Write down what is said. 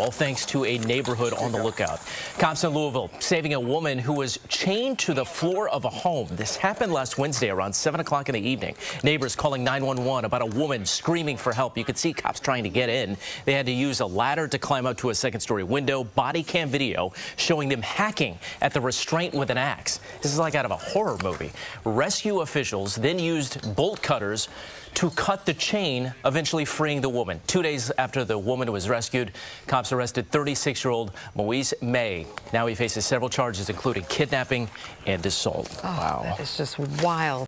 all thanks to a neighborhood on the lookout. Cops in Louisville saving a woman who was chained to the floor of a home. This happened last Wednesday around 7 o'clock in the evening. Neighbors calling 911 about a woman screaming for help. You could see cops trying to get in. They had to use a ladder to climb up to a second story window. Body cam video showing them hacking at the restraint with an axe. This is like out of a horror movie. Rescue officials then used bolt cutters to cut the chain, eventually freeing the woman. Two days after the woman was rescued, Cops arrested 36-year-old Moise May. Now he faces several charges, including kidnapping and assault. Oh, wow. That is just wild.